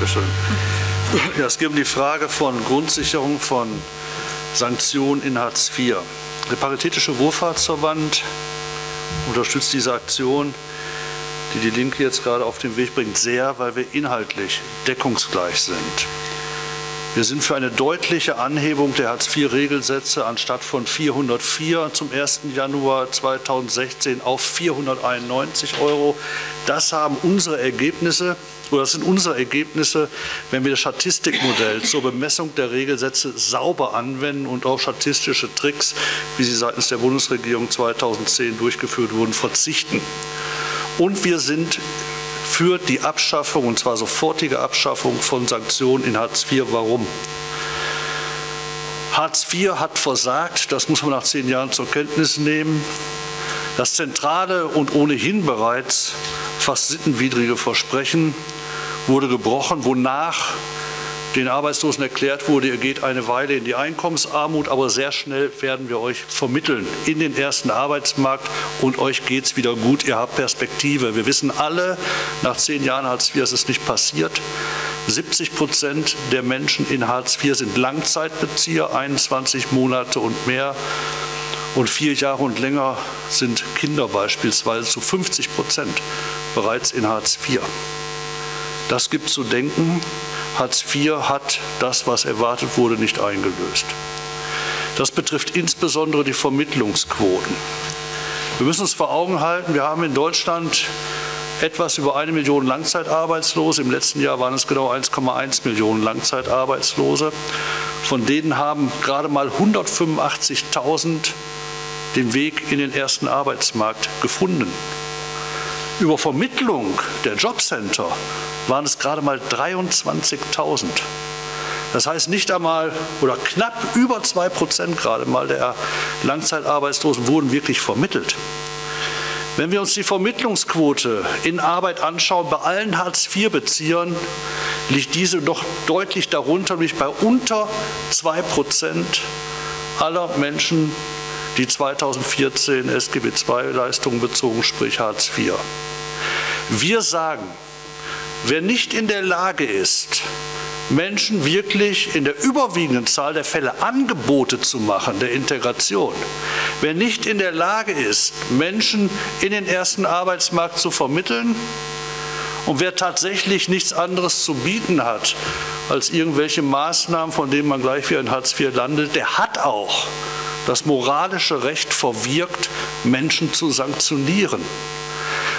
Dankeschön. Ja, es geht um die Frage von Grundsicherung von Sanktionen in Hartz IV. Der Paritätische Wohlfahrtsverband unterstützt diese Aktion, die die Linke jetzt gerade auf den Weg bringt, sehr, weil wir inhaltlich deckungsgleich sind. Wir sind für eine deutliche Anhebung der Hartz-IV-Regelsätze anstatt von 404 zum 1. Januar 2016 auf 491 Euro. Das haben unsere Ergebnisse oder das sind unsere Ergebnisse, wenn wir das Statistikmodell zur Bemessung der Regelsätze sauber anwenden und auf statistische Tricks, wie sie seitens der Bundesregierung 2010 durchgeführt wurden, verzichten. Und wir sind für die Abschaffung, und zwar sofortige Abschaffung von Sanktionen in Hartz IV. Warum? Hartz IV hat versagt, das muss man nach zehn Jahren zur Kenntnis nehmen. Das zentrale und ohnehin bereits fast sittenwidrige Versprechen wurde gebrochen, wonach den Arbeitslosen erklärt wurde, ihr geht eine Weile in die Einkommensarmut, aber sehr schnell werden wir euch vermitteln in den ersten Arbeitsmarkt und euch geht es wieder gut, ihr habt Perspektive. Wir wissen alle, nach zehn Jahren Hartz IV ist es nicht passiert. 70 Prozent der Menschen in Hartz IV sind Langzeitbezieher, 21 Monate und mehr. Und vier Jahre und länger sind Kinder beispielsweise zu 50 Prozent bereits in Hartz IV. Das gibt zu denken. Hartz IV hat das, was erwartet wurde, nicht eingelöst. Das betrifft insbesondere die Vermittlungsquoten. Wir müssen uns vor Augen halten, wir haben in Deutschland etwas über eine Million Langzeitarbeitslose. Im letzten Jahr waren es genau 1,1 Millionen Langzeitarbeitslose. Von denen haben gerade mal 185.000 den Weg in den ersten Arbeitsmarkt gefunden. Über Vermittlung der Jobcenter waren es gerade mal 23.000. Das heißt, nicht einmal oder knapp über 2 Prozent gerade mal der Langzeitarbeitslosen wurden wirklich vermittelt. Wenn wir uns die Vermittlungsquote in Arbeit anschauen, bei allen Hartz-IV-Beziehern liegt diese noch deutlich darunter, nämlich bei unter 2 Prozent aller Menschen, die 2014 SGB II-Leistungen bezogen, sprich Hartz IV. Wir sagen, Wer nicht in der Lage ist, Menschen wirklich in der überwiegenden Zahl der Fälle Angebote zu machen, der Integration, wer nicht in der Lage ist, Menschen in den ersten Arbeitsmarkt zu vermitteln und wer tatsächlich nichts anderes zu bieten hat als irgendwelche Maßnahmen, von denen man gleich wieder in Hartz IV landet, der hat auch das moralische Recht verwirkt, Menschen zu sanktionieren.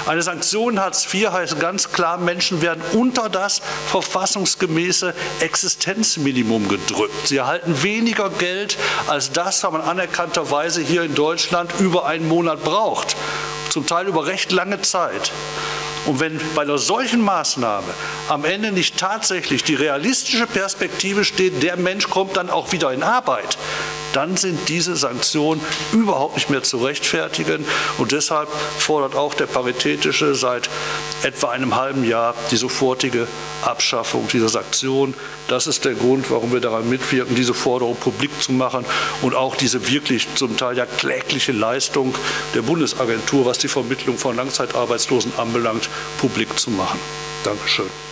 Eine Sanktion Hartz IV heißt ganz klar, Menschen werden unter das verfassungsgemäße Existenzminimum gedrückt. Sie erhalten weniger Geld als das, was man anerkannterweise hier in Deutschland über einen Monat braucht, zum Teil über recht lange Zeit. Und wenn bei einer solchen Maßnahme am Ende nicht tatsächlich die realistische Perspektive steht, der Mensch kommt dann auch wieder in Arbeit, dann sind diese Sanktionen überhaupt nicht mehr zu rechtfertigen. Und deshalb fordert auch der Paritätische seit etwa einem halben Jahr die sofortige Abschaffung dieser Sanktionen. Das ist der Grund, warum wir daran mitwirken, diese Forderung publik zu machen und auch diese wirklich zum Teil ja klägliche Leistung der Bundesagentur, was die Vermittlung von Langzeitarbeitslosen anbelangt, publik zu machen. Dankeschön.